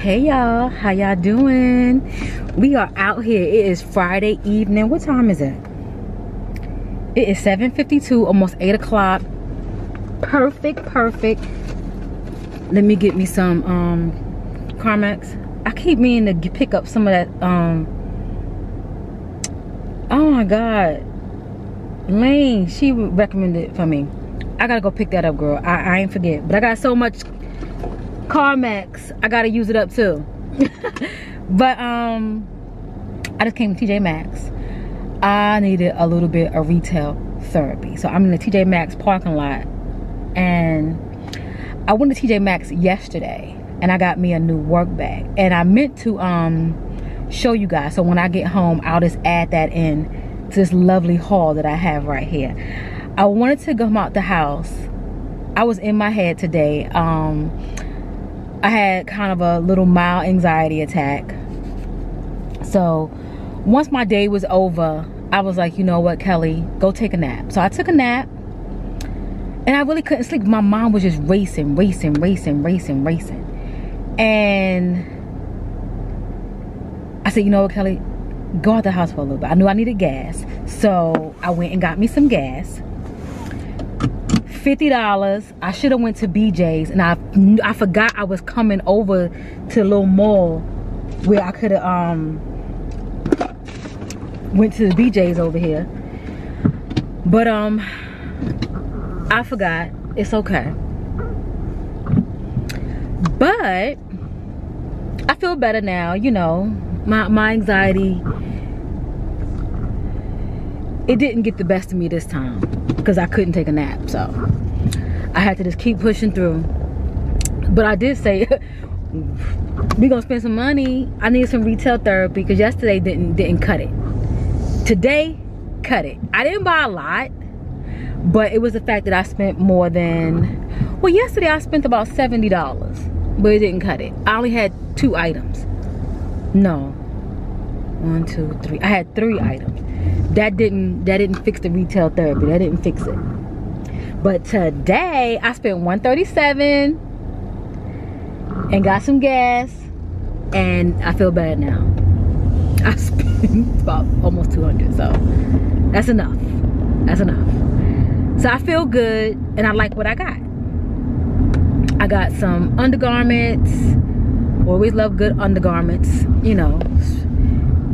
hey y'all. How y'all doing? We are out here. It is friday evening. What time is it? It is 7:52, almost 8 o'clock. Perfect perfect. Let me get me some um carmex. I keep meaning to pick up some of that um oh my god. Lane she recommended for me. I gotta go pick that up girl. I, I ain't forget. But i got so much carmex i gotta use it up too. But um i just came to tj maxx. I needed a little bit of retail therapy. So i'm in the tj maxx parking lot and i went to tj maxx yesterday and i got me a new work bag. And i meant to um show you guys. So when i get home i'll just add that in to this lovely haul that i have right here. I wanted to come out the house. I was in my head today um I had kind of a little mild anxiety attack. So once my day was over, I was like, you know what, Keli, go take a nap. So I took a nap and I really couldn't sleep. My mind was just racing, racing, racing, racing, racing. And I said, you know what, Keli, go out the house for a little bit. I knew I needed gas. So I went and got me some gas. $50 i should have went to bj's and i i forgot i was coming over to a little mall where i could have um went to the bj's over here. But um i forgot. It's okay. But i feel better now you know. My my anxiety it didn't get the best of me this time because I couldn't take a nap. So I had to just keep pushing through. But I did say we gonna spend some money. I need some retail therapy because yesterday didn't didn't cut it. Today, cut it. I didn't buy a lot, but it was the fact that I spent more than well yesterday I spent about $70, but it didn't cut it. I only had two items. No. One, two, three. I had three items that didn't that didn't fix the retail therapy. That didn't fix it. But today i spent 137 and got some gas and i feel bad now. I spent about almost 200 so that's enough. That's enough. So i feel good and i like what i got. I got some undergarments. Always love good undergarments you know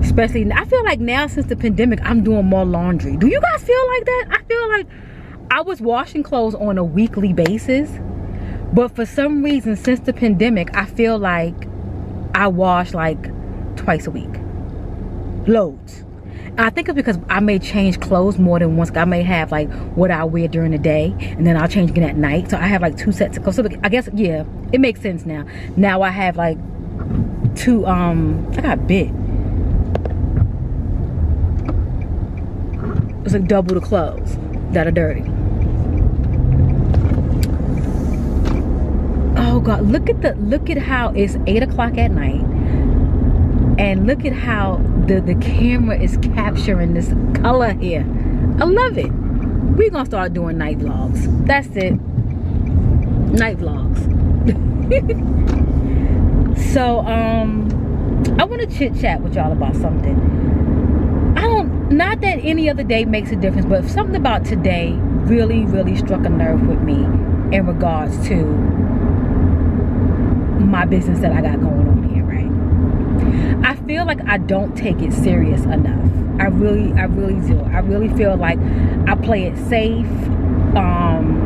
especially i feel like now since the pandemic i'm doing more laundry. Do you guys feel like that? I feel like i was washing clothes on a weekly basis but for some reason since the pandemic i feel like i wash like twice a week. Loads. I think it's because i may change clothes more than once. I may have like what i wear during the day and then i'll change again at night. So i have like two sets of clothes. So i guess yeah it makes sense now. Now i have like two um i got bit it's like double the clothes that are dirty. Oh God, look at the look at how it's eight o'clock at night. And look at how the, the camera is capturing this color here. I love it. We're gonna start doing night vlogs. That's it. Night vlogs. so um I wanna chit chat with y'all about something not that any other day makes a difference but something about today really really struck a nerve with me in regards to my business that i got going on here right? I feel like i don't take it serious enough. I really i really do. I really feel like i play it safe. Um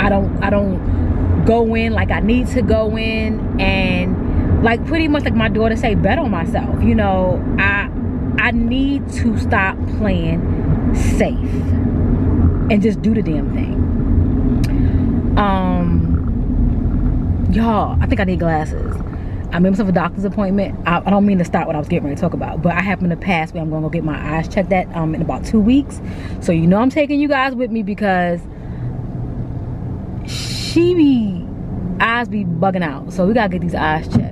i don't i don't go in like i need to go in and like pretty much like my daughter say bet on myself. You know i I need to stop playing safe and just do the damn thing. Um, y'all, I think I need glasses. I made myself a doctor's appointment. I, I, don't mean to stop what I was getting ready to talk about, but I happen to pass where I'm gonna go get my eyes checked at um, in about two weeks. So you know I'm taking you guys with me because she be eyes be bugging out. So we gotta get these eyes checked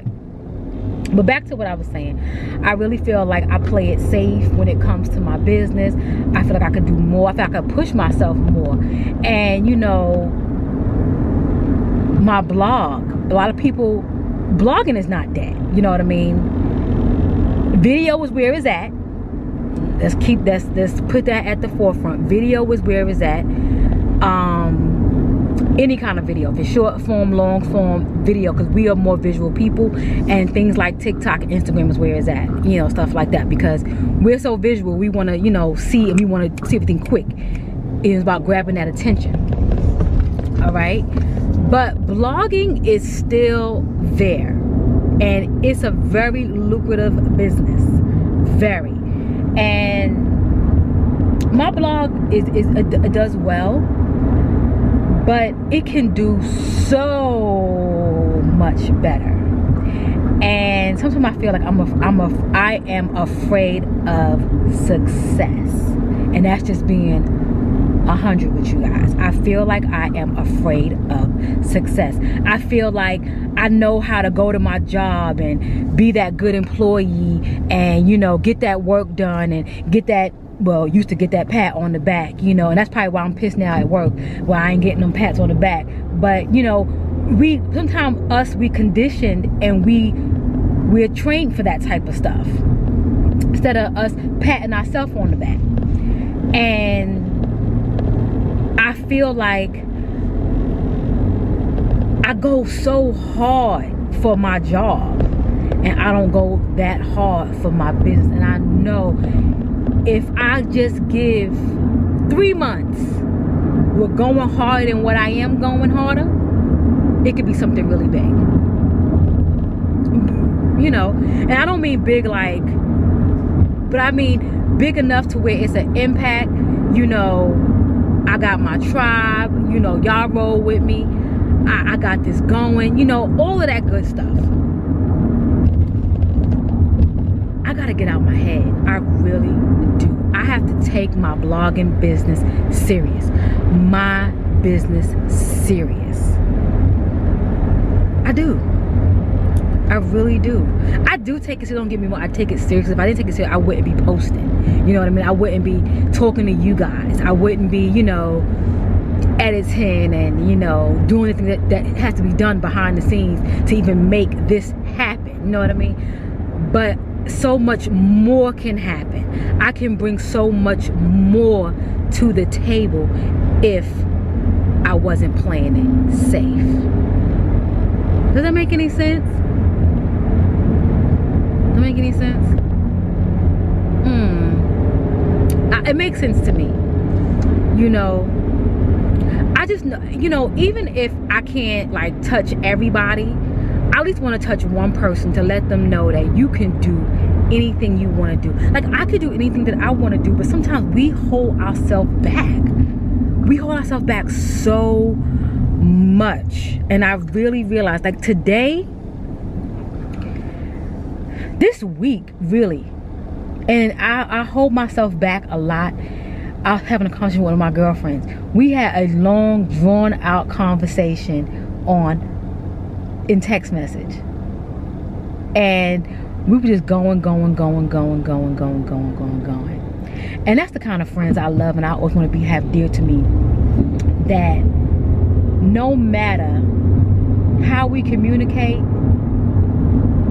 but back to what i was saying i really feel like i play it safe when it comes to my business i feel like i could do more i feel like i could push myself more and you know my blog a lot of people blogging is not dead. You know what I mean? Video is where it's at. Let's keep let's let's put that at the forefront. Video is where it's at. Um any kind of video, if it's short form, long form video, because we are more visual people, and things like TikTok and Instagram is where it's at, you know, stuff like that, because we're so visual, we want to, you know, see and we want to see everything quick. It's about grabbing that attention. All right, but blogging is still there, and it's a very lucrative business, very, and my blog is is it does well but it can do so much better. And sometimes I feel like I'm a, I'm a, I am afraid of success. And that's just being a hundred with you guys. I feel like I am afraid of success. I feel like I know how to go to my job and be that good employee and you know get that work done and get that well used to get that pat on the back you know and that's probably why i'm pissed now at work why i ain't getting them pats on the back. But you know we sometimes us we conditioned and we we're trained for that type of stuff instead of us patting ourselves on the back. And i feel like i go so hard for my job and i don't go that hard for my business. And i know if I just give three months we're going harder than what I am going harder, it could be something really big. You know, and I don't mean big like, but I mean big enough to where it's an impact. You know, I got my tribe, you know, y'all roll with me. I, I got this going, you know, all of that good stuff. I gotta get out my head. I really do. I have to take my blogging business serious. My business serious. I do. I really do. I do take it serious. Don't get me wrong. I take it serious. If I didn't take it serious, I wouldn't be posting. You know what I mean? I wouldn't be talking to you guys. I wouldn't be, you know, editing and, you know, doing anything that, that has to be done behind the scenes to even make this happen. You know what I mean? But so much more can happen. I can bring so much more to the table if I wasn't playing it safe. Does that make any sense? Does that make any sense? Hmm. It makes sense to me. You know, I just know, you know, even if I can't like touch everybody, I at least want to touch one person to let them know that you can do anything you want to do. Like I could do anything that I want to do, but sometimes we hold ourselves back. We hold ourselves back so much. And I really realized like today, this week, really, and I, I hold myself back a lot. I was having a conversation with one of my girlfriends. We had a long, drawn out conversation on in text message. And we were just going, going, going, going, going, going, going, going, going. And that's the kind of friends I love and I always want to be have dear to me. That no matter how we communicate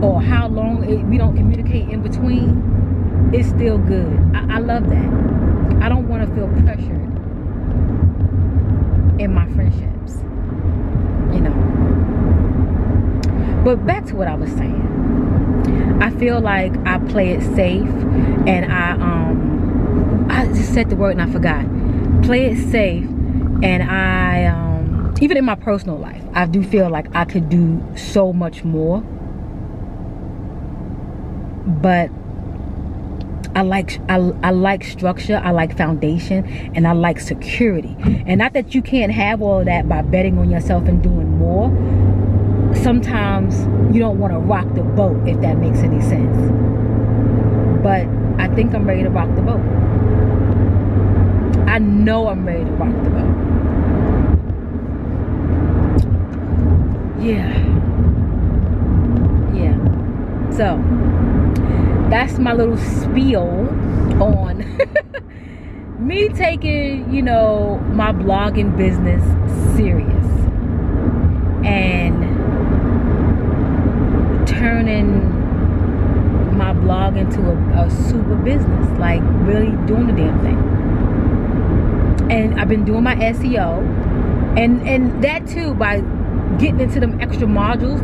or how long it, we don't communicate in between, it's still good. I, I love that. I don't want to feel pressured in my friendships. You know. But back to what I was saying. I feel like I play it safe and I um I just said the word and I forgot. Play it safe and I um even in my personal life, I do feel like I could do so much more. But I like I, I like structure, I like foundation, and I like security. And not that you can't have all that by betting on yourself and doing more, sometimes you don't want to rock the boat if that makes any sense. But I think I'm ready to rock the boat. I know I'm ready to rock the boat. Yeah. Yeah. So that's my little spiel on me taking you know my blogging business serious. And blog into a, a super business, like really doing the damn thing. And I've been doing my SEO, and and that too by getting into them extra modules.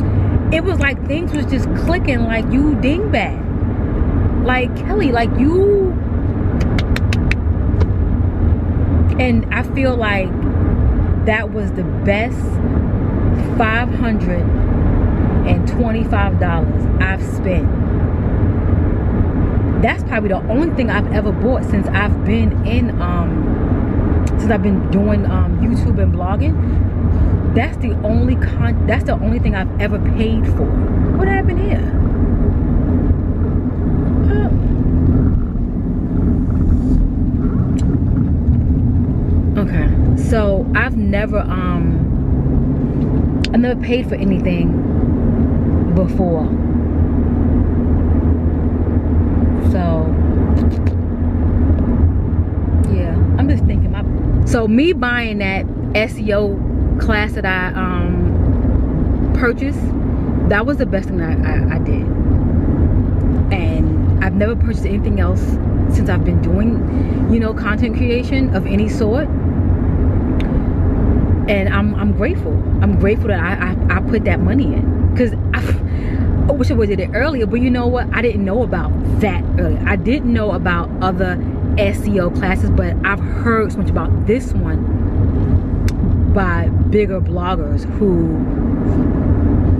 It was like things was just clicking like you dingbat. Like Keli, like you and I feel like that was the best $525 I've spent. That's probably the only thing I've ever bought since I've been in um since I've been doing um YouTube and blogging. That's the only con that's the only thing I've ever paid for. What happened here? Okay, so I've never um I never paid for anything before. So yeah, I'm just thinking my so me buying that SEO class that I um purchased, that was the best thing I, I, I did. And I've never purchased anything else since I've been doing, you know, content creation of any sort and I'm I'm grateful. I'm grateful that I I, I put that money in because I, I wish I would have did it earlier. But you know what? I didn't know about that earlier. I didn't know about other SEO classes, but I've heard so much about this one by bigger bloggers who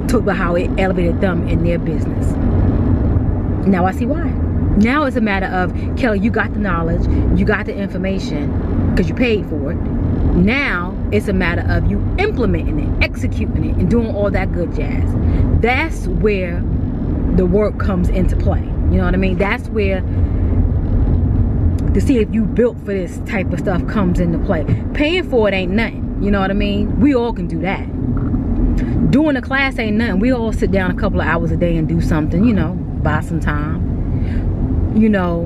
talk about how it elevated them in their business. Now I see why. Now it's a matter of Keli, you got the knowledge, you got the information because you paid for it now it's a matter of you implementing it, executing it, and doing all that good jazz. That's where the work comes into play. You know what I mean? That's where to see if you built for this type of stuff comes into play. Paying for it ain't nothing. You know what I mean? We all can do that. Doing a class ain't nothing. We all sit down a couple of hours a day and do something, you know, buy some time. You know,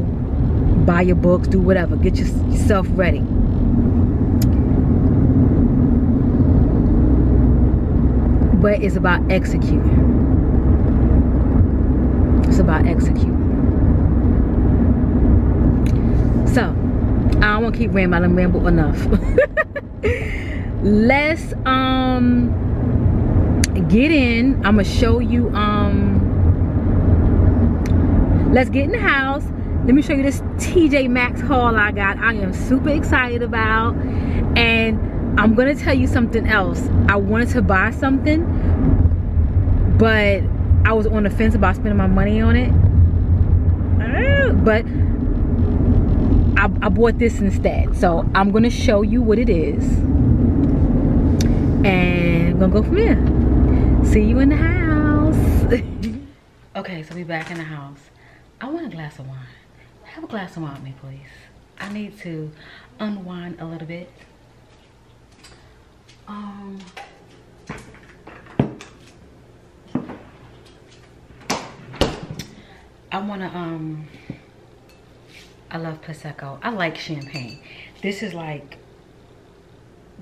buy your books, do whatever. Get yourself ready. But it's about executing. It's about executing. So, I don't want to keep rambling, ramble enough. Let's um get in. I'm gonna show you um let's get in the house. Let me show you this TJ Maxx haul I got. I am super excited about and I'm gonna tell you something else. I wanted to buy something, but I was on the fence about spending my money on it. Uh, but I, I bought this instead. So I'm gonna show you what it is. And I'm gonna go from there. See you in the house. okay, so we back in the house. I want a glass of wine. Have a glass of wine with me, please. I need to unwind a little bit. Um, I wanna, um, I love Prosecco. I like champagne. This is like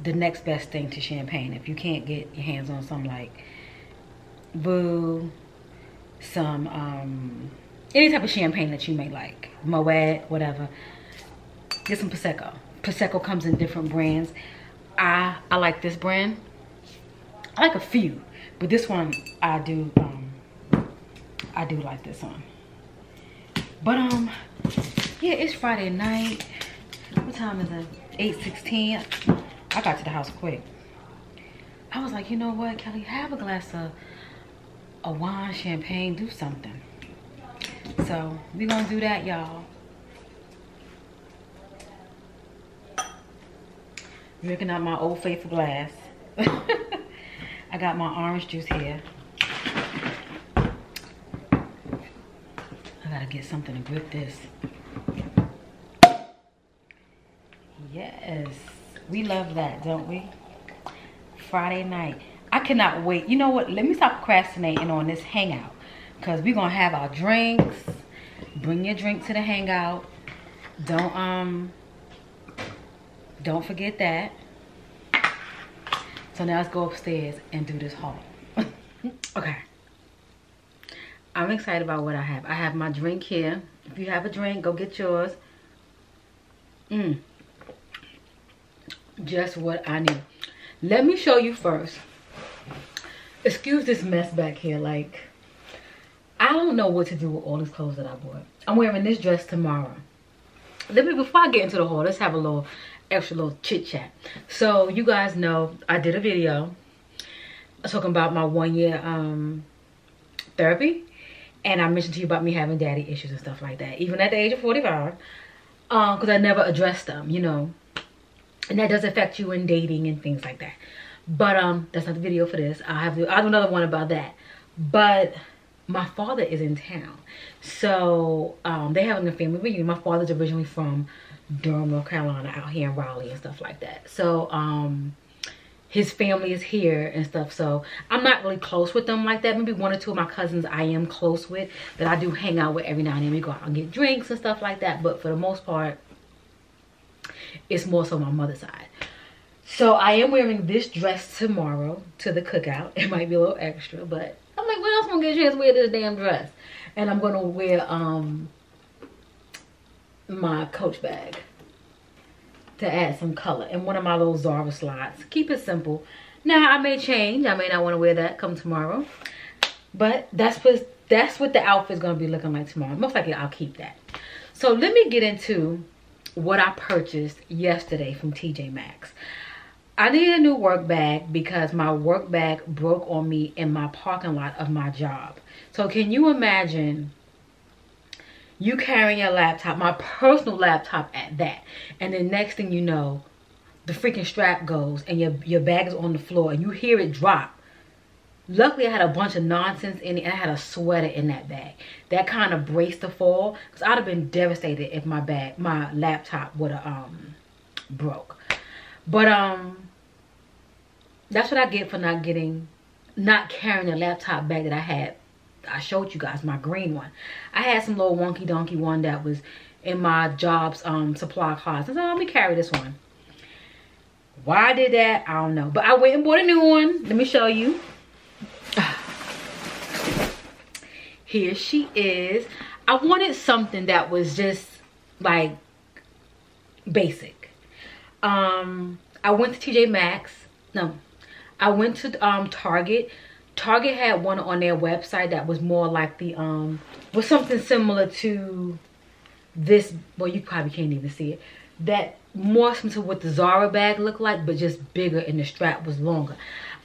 the next best thing to champagne. If you can't get your hands on some like Boo, some, um, any type of champagne that you may like, Moet, whatever, get some Prosecco. Prosecco comes in different brands. I I like this brand. I like a few, but this one I do um I do like this one. But um yeah, it's Friday night. What time is it? 8:16. I got to the house quick. I was like, you know what, Keli, have a glass of a wine, champagne, do something. So we gonna do that, y'all. Drinking out my old faithful glass. I got my orange juice here. I gotta get something to grip this. Yes, we love that, don't we? Friday night. I cannot wait. You know what? Let me stop procrastinating on this hangout. Because we're going to have our drinks. Bring your drink to the hangout. Don't, um, don't forget that. So now let's go upstairs and do this haul. okay. I'm excited about what I have. I have my drink here. If you have a drink, go get yours. Mmm. Just what I need. Let me show you first. Excuse this mess back here. Like, I don't know what to do with all these clothes that I bought. I'm wearing this dress tomorrow. Let me, before I get into the haul, let's have a little extra little chit chat. So you guys know I did a video talking about my one year um, therapy. And I mentioned to you about me having daddy issues and stuff like that. Even at the age of 45. Because um, I never addressed them, you know. And that does affect you in dating and things like that. But um, that's not the video for this. I have to, I have another one about that. But my father is in town. So um, they having a family reunion. My father's originally from Durham, North Carolina, out here in Raleigh and stuff like that. So um, his family is here and stuff. So I'm not really close with them like that. Maybe one or two of my cousins I am close with that I do hang out with every now and then. We go out and get drinks and stuff like that. But for the most part, it's more so my mother's side. So I am wearing this dress tomorrow to the cookout. It might be a little extra, but I'm like, what else am I gonna get a chance to wear this damn dress? And I'm gonna wear um my coach bag to add some color in one of my little Zara slides. Keep it simple. Now I may change. I may not want to wear that come tomorrow. But that's what that's what the outfit's gonna be looking like tomorrow. Most likely I'll keep that. So let me get into what I purchased yesterday from TJ Maxx. I needed a new work bag because my work bag broke on me in my parking lot of my job. So can you imagine you carrying your laptop, my personal laptop at that. And then next thing you know, the freaking strap goes and your, your bag is on the floor and you hear it drop. Luckily, I had a bunch of nonsense in it and I had a sweater in that bag. That kind of braced the fall because I'd have been devastated if my bag, my laptop would have um, broke. But um, that's what I get for not getting, not carrying a laptop bag that I had I showed you guys my green one. I had some little wonky donkey one that was in my job's um, supply closet. So let me carry this one. Why I did that, I don't know. But I went and bought a new one. Let me show you. Here she is. I wanted something that was just like basic. Um, I went to TJ Maxx. No, I went to um, Target Target had one on their website that was more like the, um, was something similar to this, well, you probably can't even see it, that more similar to what the Zara bag looked like, but just bigger and the strap was longer.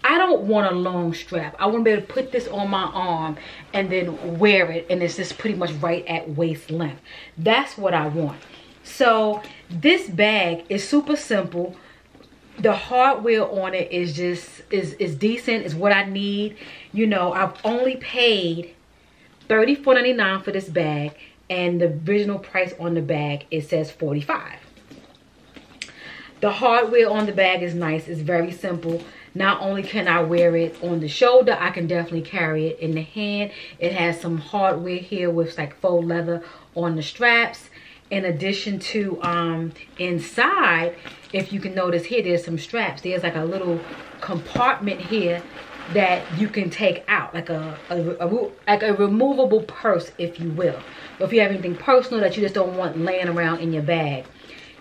I don't want a long strap. I want to be able to put this on my arm and then wear it and it's just pretty much right at waist length. That's what I want. So this bag is super simple the hardware on it is just is is decent is what i need. You know i've only paid $34.99 for this bag and the original price on the bag it says 45 the hardware on the bag is nice it's very simple. Not only can i wear it on the shoulder i can definitely carry it in the hand. It has some hardware here with like faux leather on the straps. In addition to um inside if you can notice here there's some straps. There's like a little compartment here that you can take out like a, a, a, like a removable purse if you will. But if you have anything personal that you just don't want laying around in your bag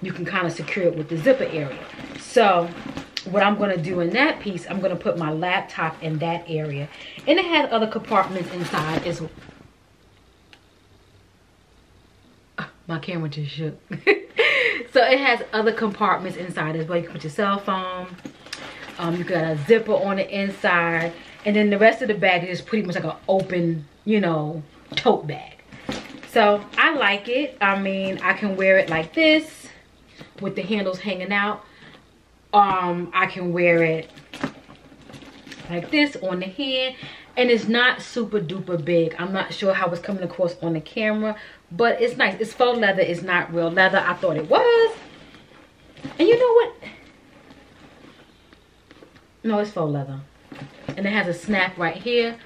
you can kind of secure it with the zipper area. So what I'm going to do in that piece, I'm going to put my laptop in that area. And it has other compartments inside as well ah, my camera just shook so it has other compartments inside as well. You can put your cell phone um, you got a zipper on the inside and then the rest of the bag is pretty much like an open you know tote bag. So i like it. I mean i can wear it like this with the handles hanging out. Um i can wear it like this on the hand and it's not super duper big. I'm not sure how it's coming across on the camera but it's nice. It's faux leather. It's not real leather. I thought it was. And you know what? No it's faux leather. And it has a snap right here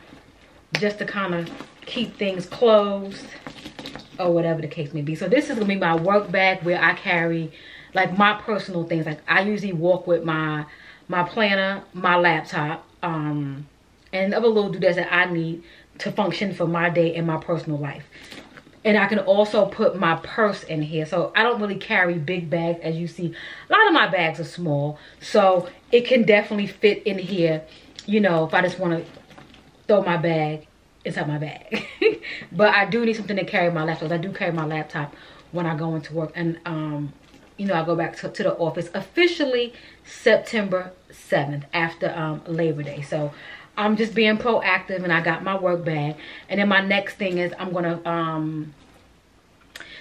just to kind of keep things closed or whatever the case may be. So this is gonna be my work bag where i carry like my personal things. Like i usually walk with my my planner my laptop um and other little doodads that i need to function for my day and my personal life and I can also put my purse in here. So I don't really carry big bags as you see. A lot of my bags are small. So it can definitely fit in here, you know, if I just want to throw my bag inside my bag. but I do need something to carry my laptop. I do carry my laptop when I go into work. And, um, you know, I go back to, to the office officially September 7th after um, Labor Day. So I'm just being proactive and I got my work bag. And then my next thing is I'm gonna um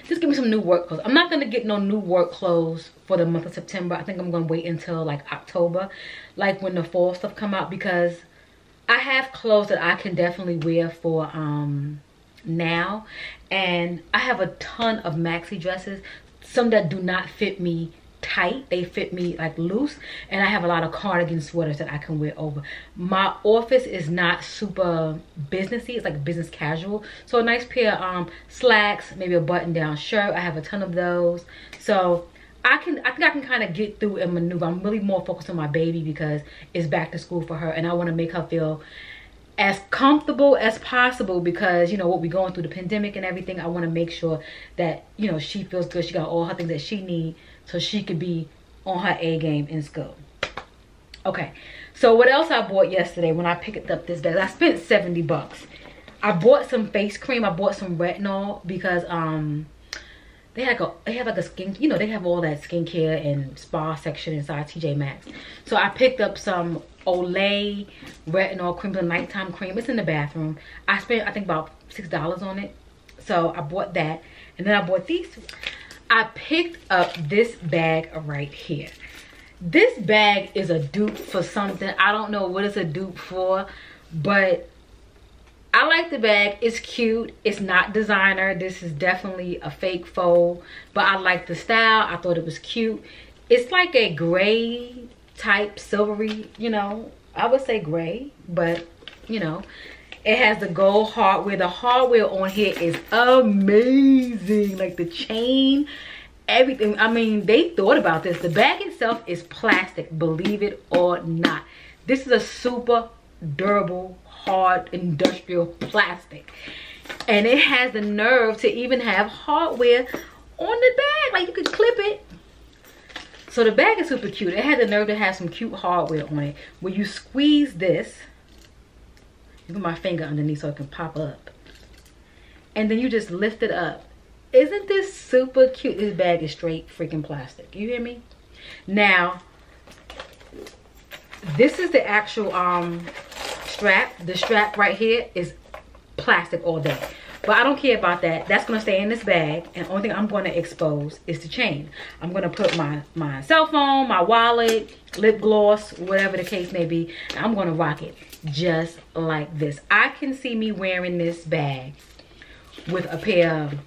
just give me some new work clothes. I'm not gonna get no new work clothes for the month of September. I think I'm gonna wait until like October, like when the fall stuff come out because I have clothes that I can definitely wear for um now and I have a ton of maxi dresses some that do not fit me tight. They fit me like loose. And i have a lot of cardigan sweaters that i can wear over. My office is not super businessy. It's like business casual. So a nice pair of um slacks maybe a button down shirt. I have a ton of those. So I can I think I can kind of get through and maneuver. I'm really more focused on my baby because it's back to school for her and I want to make her feel as comfortable as possible because you know what we're going through the pandemic and everything. I want to make sure that you know she feels good. She got all her things that she need so she could be on her A game in school. Okay, so what else I bought yesterday when I picked up this bag? I spent 70 bucks. I bought some face cream. I bought some retinol because um they had like a they have like a skin you know they have all that skincare and spa section inside TJ Maxx. So I picked up some Olay retinol cream, the nighttime cream. It's in the bathroom. I spent I think about six dollars on it. So I bought that, and then I bought these. I picked up this bag right here. This bag is a dupe for something. I don't know what it's a dupe for, but I like the bag. It's cute. It's not designer. This is definitely a fake faux, but I like the style. I thought it was cute. It's like a gray type silvery, you know, I would say gray, but you know, it has the gold hardware. The hardware on here is amazing. Like the chain, everything. I mean, they thought about this. The bag itself is plastic, believe it or not. This is a super durable, hard, industrial plastic. And it has the nerve to even have hardware on the bag. Like you could clip it. So the bag is super cute. It has the nerve to have some cute hardware on it. When you squeeze this, put my finger underneath so it can pop up. And then you just lift it up. Isn't this super cute? This bag is straight freaking plastic. You hear me? Now, this is the actual um strap. The strap right here is plastic all day. But I don't care about that. That's going to stay in this bag. And only thing I'm going to expose is the chain. I'm going to put my, my cell phone, my wallet, lip gloss, whatever the case may be. I'm going to rock it just like this. I can see me wearing this bag with a pair of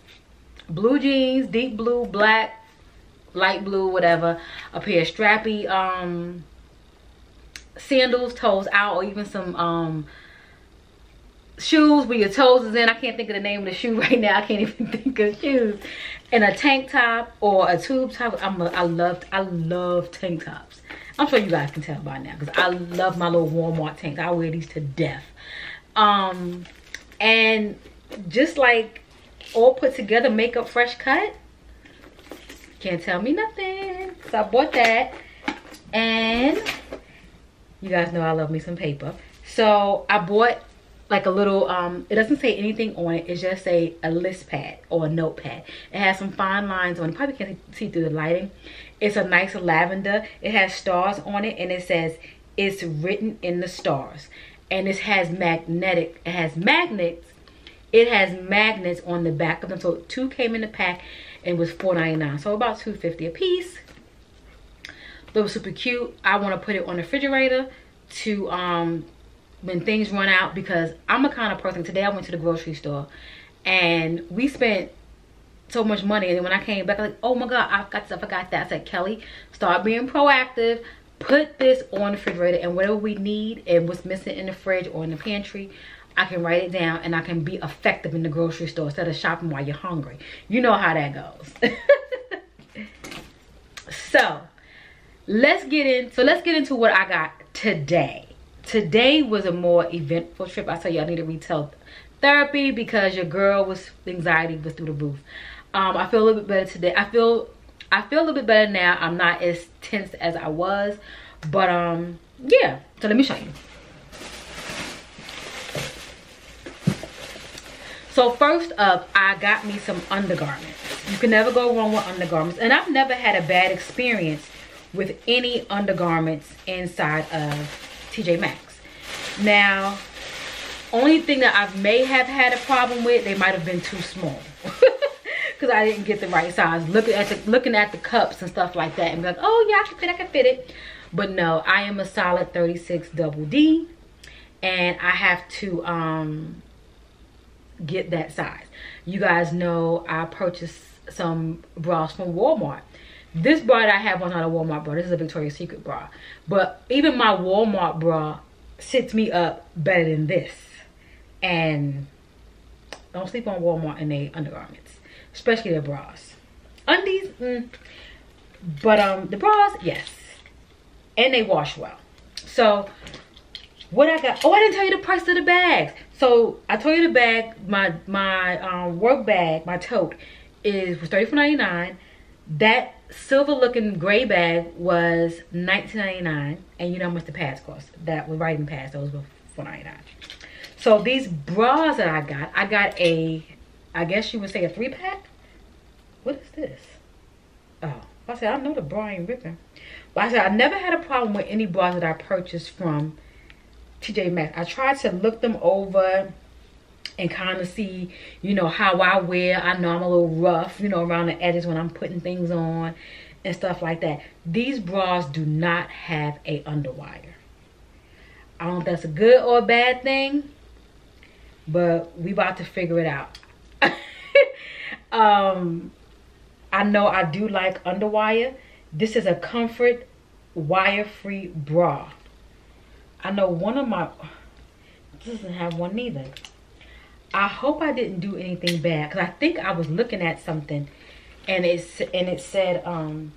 blue jeans, deep blue, black, light blue, whatever. A pair of strappy um, sandals, toes out, or even some um, shoes where your toes is in. I can't think of the name of the shoe right now. I can't even think of shoes. And a tank top or a tube top. I'm a, I love I love tank tops. I'm sure you guys can tell by now because I love my little Walmart tank. I wear these to death. Um, and just like all put together, makeup fresh cut. Can't tell me nothing. So I bought that. And you guys know I love me some paper. So I bought like a little um it doesn't say anything on it it's just a a list pad or a notepad it has some fine lines on it probably can't see through the lighting it's a nice lavender. It has stars on it and it says it's written in the stars. And it has magnetic it has magnets. It has magnets on the back of them. So two came in the pack and was $4.99 so about 250 a piece. They were super cute. I want to put it on the refrigerator to um when things run out because I'm a kind of person. Today I went to the grocery store and we spent so much money. And then when I came back I'm like oh my god I got stuff I got that. I said Keli start being proactive. Put this on the refrigerator and whatever we need and what's missing in the fridge or in the pantry I can write it down and I can be effective in the grocery store instead of shopping while you're hungry. You know how that goes. So let's get in so let's get into what I got today. Today was a more eventful trip. I tell you, I need a retail therapy because your girl was anxiety was through the roof. Um, I feel a little bit better today. I feel I feel a little bit better now. I'm not as tense as I was, but um, yeah. So let me show you. So first up, I got me some undergarments. You can never go wrong with undergarments. And I've never had a bad experience with any undergarments inside of TJ Maxx. Now, only thing that I may have had a problem with, they might have been too small. Because I didn't get the right size. Looking at the looking at the cups and stuff like that and be like, oh yeah, I can fit, I can fit it. But no, I am a solid 36 double D. And I have to um get that size. You guys know I purchased some bras from Walmart. This bra that I have was not a Walmart bra. This is a Victoria's Secret bra. But even my Walmart bra sits me up better than this. And don't sleep on Walmart and their undergarments. Especially the bras. Undies, mm. But um, the bras, yes. And they wash well. So, what I got. Oh, I didn't tell you the price of the bags. So, I told you the bag, my my um, work bag, my tote, is was $34.99. That silver looking gray bag was $19.99. And you know how much the pads cost. That was writing pads, those were $4.99. So these bras that I got, I got a, I guess you would say a three pack. What is this? Oh, I said, I know the bra ain't ripping. But I said, I never had a problem with any bras that I purchased from TJ Maxx. I tried to look them over and kind of see, you know, how I wear. I know I'm a little rough, you know, around the edges when I'm putting things on and stuff like that. These bras do not have a underwire. I don't know if that's a good or a bad thing, but we about to figure it out. um, I know I do like underwire. This is a comfort wire-free bra. I know one of my, doesn't have one neither. I hope I didn't do anything bad because I think I was looking at something and it's and it said um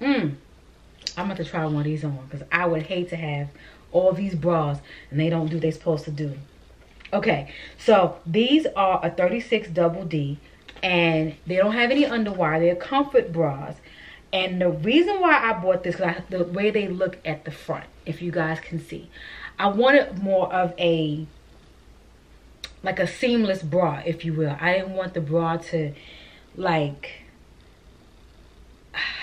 mm, I'm going to try one of these on because I would hate to have all these bras and they don't do what they're supposed to do. Okay, so these are a 36 double D and they don't have any underwire. They're comfort bras. And the reason why I bought this, because the way they look at the front, if you guys can see. I wanted more of a like a seamless bra, if you will. I didn't want the bra to like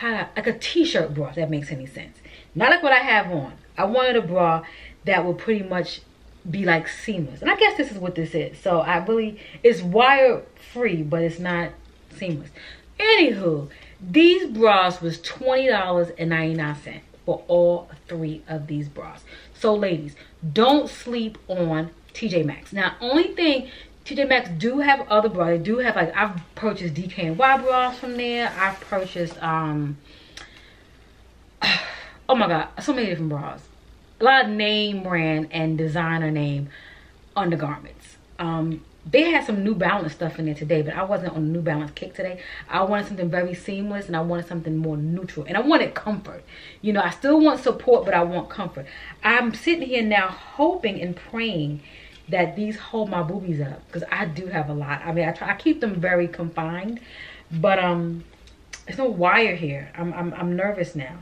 like a t-shirt bra, if that makes any sense. Not like what I have on. I wanted a bra that would pretty much be like seamless. And I guess this is what this is. So I really, it's wire free, but it's not seamless. Anywho, these bras was $20.99 for all three of these bras. So ladies, don't sleep on TJ Maxx. Now, only thing, TJ Maxx do have other bras. They do have, like, I've purchased DKNY bras from there. I've purchased, um, oh my God, so many different bras. A lot of name brand and designer name undergarments. Um, they had some New Balance stuff in there today, but I wasn't on New Balance kick today. I wanted something very seamless and I wanted something more neutral. And I wanted comfort. You know, I still want support, but I want comfort. I'm sitting here now hoping and praying that these hold my boobies up because I do have a lot. I mean, I try I keep them very confined, but um, there's no wire here. I'm I'm I'm nervous now.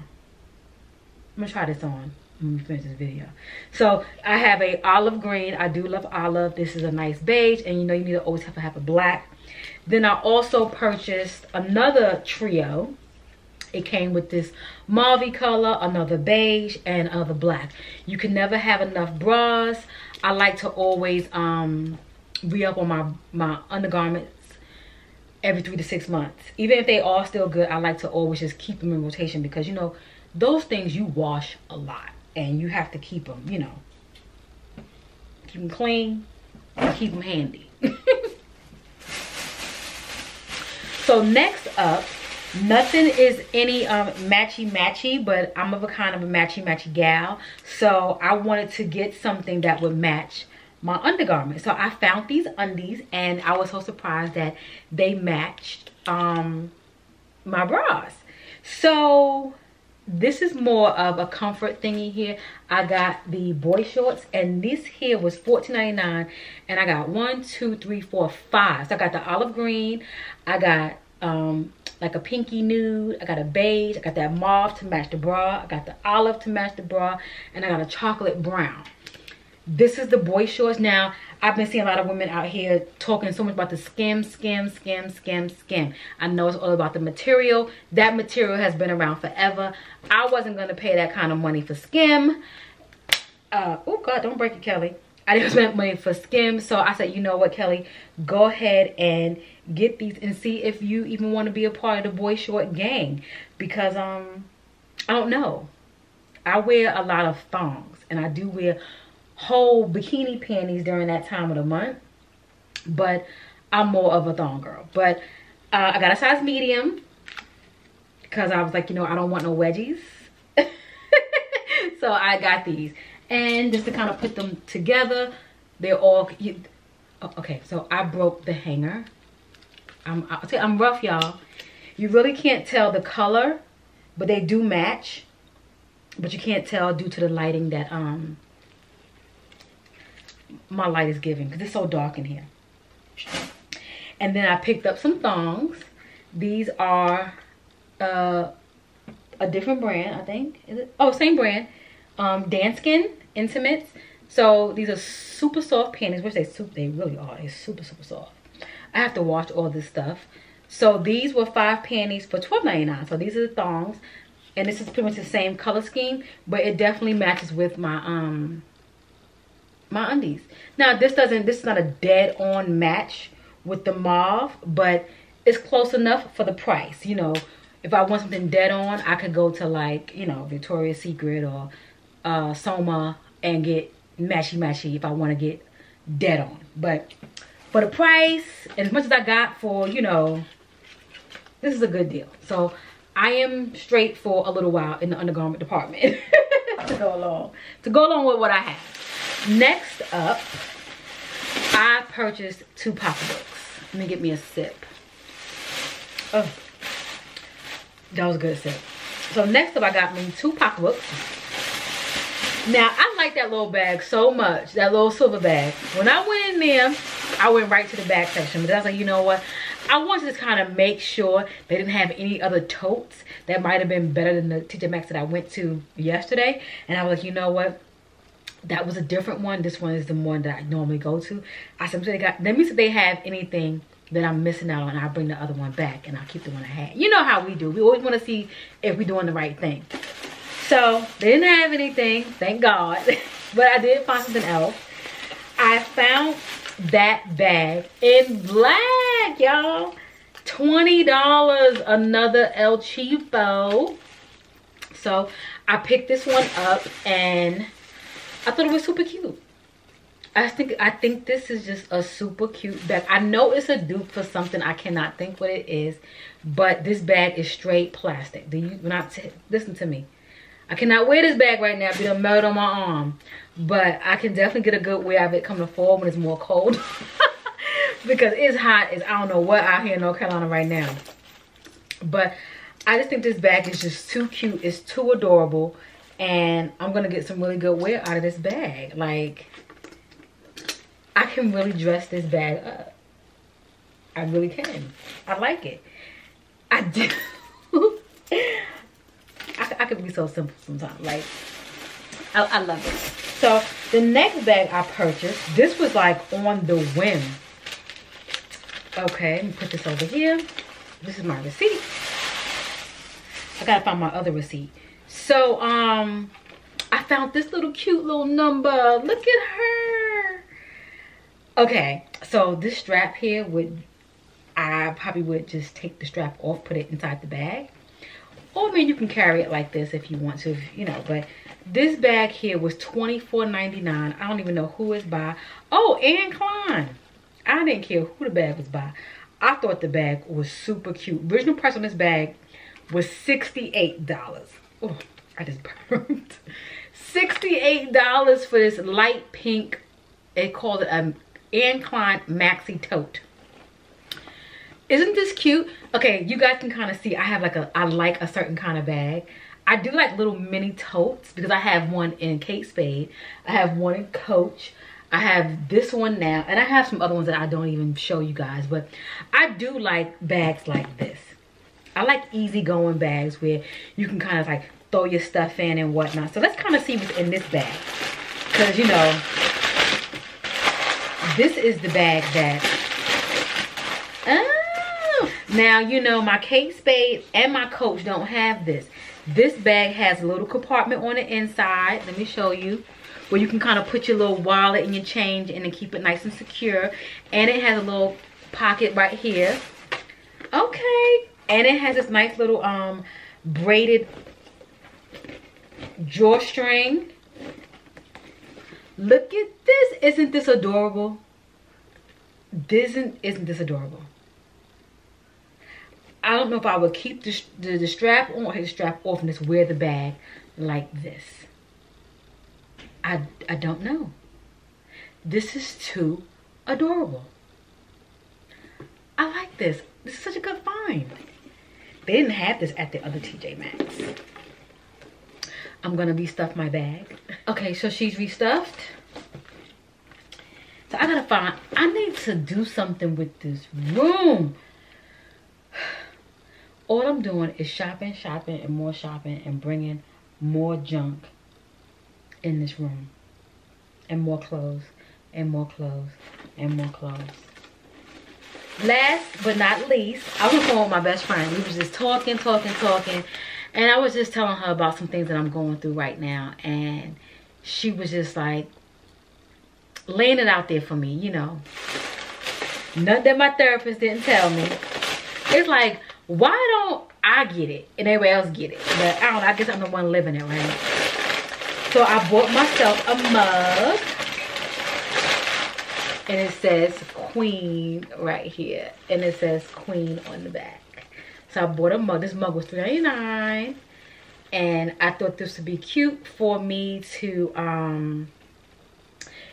I'm gonna try this on when we finish this video. So I have a olive green. I do love olive. This is a nice beige, and you know you need to always have to have a black. Then I also purchased another trio. It came with this mauve color, another beige, and another black. You can never have enough bras. I like to always um, re-up on my, my undergarments every three to six months. Even if they are still good, I like to always just keep them in rotation because, you know, those things you wash a lot and you have to keep them, you know, keep them clean and keep them handy. so next up, nothing is any um matchy matchy but i'm of a kind of a matchy matchy gal. So i wanted to get something that would match my undergarment. So i found these undies and i was so surprised that they matched um my bras. So this is more of a comfort thingy here. I got the boy shorts and this here was $14.99 and I got one, two, three, four, five. So I got the olive green. I got um, like a pinky nude. I got a beige. I got that mauve to match the bra. I got the olive to match the bra. And I got a chocolate brown. This is the boy shorts. Now, I've been seeing a lot of women out here talking so much about the skim, skim, skim, skim, skim. I know it's all about the material. That material has been around forever. I wasn't going to pay that kind of money for skim. Uh, oh, God, don't break it, Keli. I didn't spend money for skim. So I said, you know what, Keli? Go ahead and get these and see if you even want to be a part of the boy short gang. Because, um, I don't know. I wear a lot of thongs. And I do wear whole bikini panties during that time of the month. But I'm more of a thong girl. But uh, I got a size medium because I was like, you know, I don't want no wedgies. so I got these. And just to kind of put them together, they're all, you, oh, okay, so I broke the hanger. I'm, you, I'm rough, y'all. You really can't tell the color, but they do match. But you can't tell due to the lighting that um my light is giving because it's so dark in here. And then I picked up some thongs. These are uh, a different brand, I think. Is it? Oh, same brand. Um, Danskin Intimates. So these are super soft panties. Which they super, they really are. They're super, super soft. I have to wash all this stuff. So these were five panties for $12.99. So these are the thongs. And this is pretty much the same color scheme. But it definitely matches with my um my undies. Now this doesn't, this is not a dead on match with the mauve, but it's close enough for the price. You know, if I want something dead on, I could go to like, you know, Victoria's Secret or uh, Soma and get matchy matchy if I want to get dead on. But for the price, as much as I got for, you know, this is a good deal. So I am straight for a little while in the undergarment department to go along, to go along with what I have. Next up, I purchased two pocketbooks. Let me get me a sip. Oh, that was a good sip. So next up, I got me two pocketbooks. Now, I like that little bag so much, that little silver bag. When I went in there, I went right to the bag section. But I was like, you know what? I wanted to kind of make sure they didn't have any other totes that might have been better than the TJ Maxx that I went to yesterday. And I was like, you know what? That was a different one. This one is the one that i normally go to. I said they got let me see if they have anything that i'm missing out on i'll bring the other one back and i'll keep the one i had. You know how we do. We always want to see if we're doing the right thing. So they didn't have anything thank god but i did find something else. I found that bag in black y'all. $20 another El Cheapo. So I picked this one up and I thought it was super cute. I think I think this is just a super cute bag. I know it's a dupe for something. I cannot think what it is. But this bag is straight plastic. Do you not listen to me? I cannot wear this bag right now it'll melt on my arm. But I can definitely get a good wear of it come the fall when it's more cold. because it's hot as I don't know what out here in North Carolina right now. But I just think this bag is just too cute. It's too adorable and I'm gonna get some really good wear out of this bag. Like, I can really dress this bag up. I really can. I like it. I do. I, I could be so simple sometimes. Like, I, I love it. So, the next bag I purchased, this was like on the whim. Okay, let me put this over here. This is my receipt. I gotta find my other receipt. So, um, I found this little cute little number. Look at her. Okay, so this strap here would, I probably would just take the strap off, put it inside the bag. Or I mean, you can carry it like this if you want to, you know, but this bag here was $24.99. I don't even know who it's by. Oh, Anne Klein. I didn't care who the bag was by. I thought the bag was super cute. Original price on this bag was $68. Oh, I just burned. $68 for this light pink, they called it um, an Anne Klein Maxi Tote. Isn't this cute? Okay, you guys can kind of see I have like a, I like a certain kind of bag. I do like little mini totes because I have one in Kate Spade. I have one in Coach. I have this one now. And I have some other ones that I don't even show you guys. But I do like bags like this. I like easygoing bags where you can kind of like throw your stuff in and whatnot. So let's kind of see what's in this bag. Because, you know, this is the bag that... Oh, now, you know, my Kate Spade and my Coach don't have this. This bag has a little compartment on the inside. Let me show you. Where you can kind of put your little wallet and your change in and keep it nice and secure. And it has a little pocket right here. Okay. And it has this nice little um braided drawstring. Look at this. Isn't this adorable? Isn't, isn't this adorable? I don't know if I would keep the, the, the strap on or strap off and just wear the bag like this. I, I don't know. This is too adorable. I like this. This is such a good find. They didn't have this at the other TJ Maxx. I'm gonna restuff my bag. Okay, so she's restuffed. So I gotta find, I need to do something with this room all I'm doing is shopping, shopping, and more shopping and bringing more junk in this room. And more clothes, and more clothes, and more clothes. Last but not least, I was home with my best friend. We was just talking, talking, talking. And I was just telling her about some things that I'm going through right now. And she was just like, laying it out there for me, you know. Nothing that my therapist didn't tell me. It's like, why don't I get it and everybody else get it? But I don't know, I guess I'm the one living it, right? So I bought myself a mug. And it says queen right here. And it says queen on the back. So I bought a mug. This mug was $3.99. And I thought this would be cute for me to um,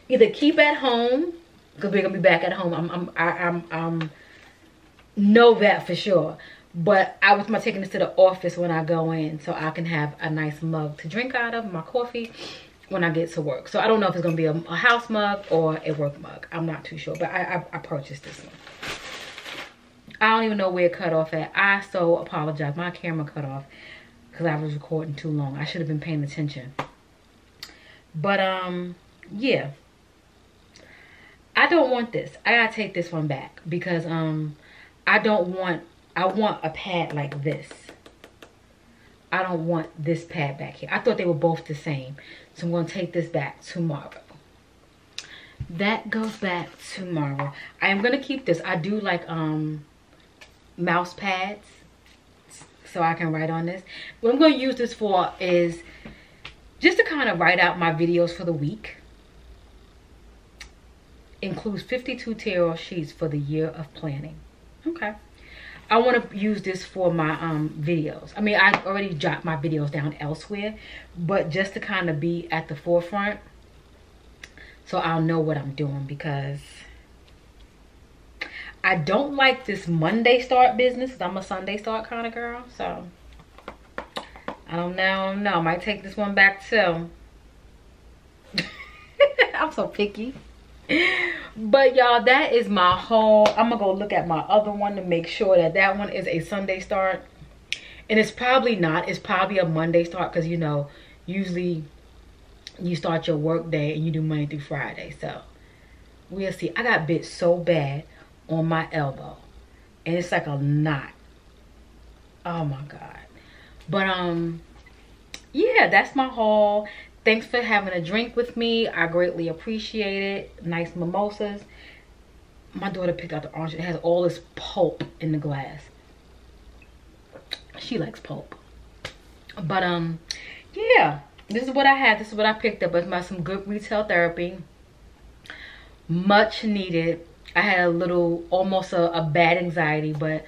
either keep at home. Because we're to be back at home. I'm, I'm, I, I'm, I'm know that for sure but I was my taking this to the office when I go in so I can have a nice mug to drink out of, my coffee, when I get to work. So I don't know if it's to be a, a, house mug or a work mug. I'm not too sure, but I, I, I purchased this one. I don't even know where it cut off at. I so apologize. My camera cut off because I was recording too long. I should have been paying attention. But, um, yeah. I don't want this. I gotta take this one back because, um, I don't want I want a pad like this. I don't want this pad back here. I thought they were both the same. So I'm going to take this back tomorrow. That goes back tomorrow. I am going to keep this. I do like um mouse pads. So I can write on this. What I'm going to use this for is just to kind of write out my videos for the week. Includes 52 tarot sheets for the year of planning. Okay. I want to use this for my um, videos. I mean, I already jot my videos down elsewhere, but just to kind of be at the forefront so I'll know what I'm doing because I don't like this Monday start business I'm a Sunday start kind of girl. So I don't know. I don't know. I might take this one back too. I'm so picky but y'all that is my haul i'm gonna go look at my other one to make sure that that one is a sunday start. And it's probably not. It's probably a monday start because you know usually you start your work day and you do monday through friday. So we'll see. I got bit so bad on my elbow and it's like a knot. Oh my god. But um yeah that's my haul Thanks for having a drink with me. I greatly appreciate it. Nice mimosas. My daughter picked out the orange. It has all this pulp in the glass. She likes pulp. But, um, yeah. This is what I had. This is what I picked up. It's my some good retail therapy. Much needed. I had a little, almost a, a bad anxiety, but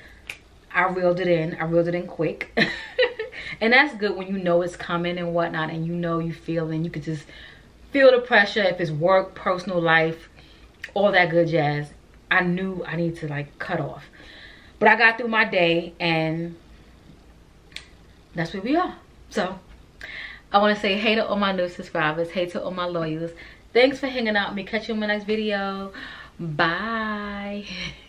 I reeled it in. I reeled it in quick. and that's good when you know it's coming and whatnot and you know you feel and you can just feel the pressure if it's work personal life all that good jazz i knew i need to like cut off but i got through my day and that's where we are So I want to say hey to all my new subscribers. Hey to all my loyals. Thanks for hanging out with me. Catch you in my next video. Bye.